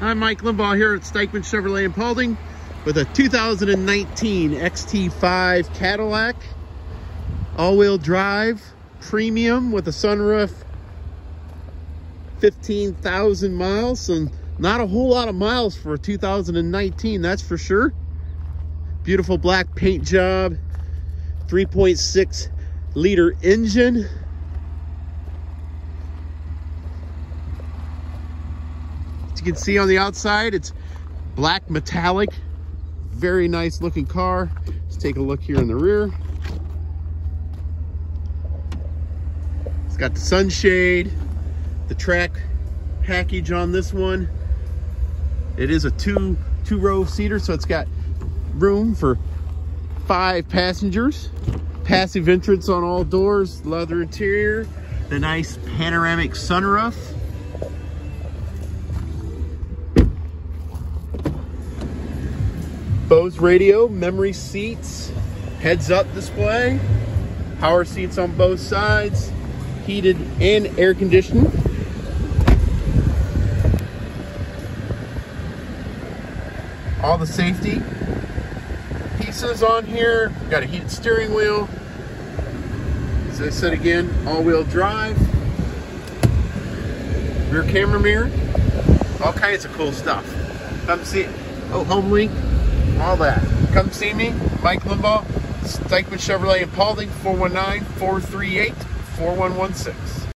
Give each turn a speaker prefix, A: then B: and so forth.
A: I'm Mike Limbaugh here at Stykemain Chevrolet in Paulding with a 2019 XT5 Cadillac. All-wheel drive premium with a sunroof 15,000 miles and not a whole lot of miles for 2019 that's for sure. Beautiful black paint job 3.6 liter engine As you can see on the outside, it's black metallic. Very nice looking car. Let's take a look here in the rear. It's got the sunshade, the track package on this one. It is a two two row seater, so it's got room for five passengers. Passive entrance on all doors, leather interior, the nice panoramic sunroof. Bose radio, memory seats, heads up display, power seats on both sides, heated and air conditioned. All the safety pieces on here. Got a heated steering wheel. As I said again, all-wheel drive. Rear camera mirror. All kinds of cool stuff. Come see it. Oh, home link all that. Come see me, Mike Limbaugh, Stykemain Chevrolet in Paulding, 419-438-4116.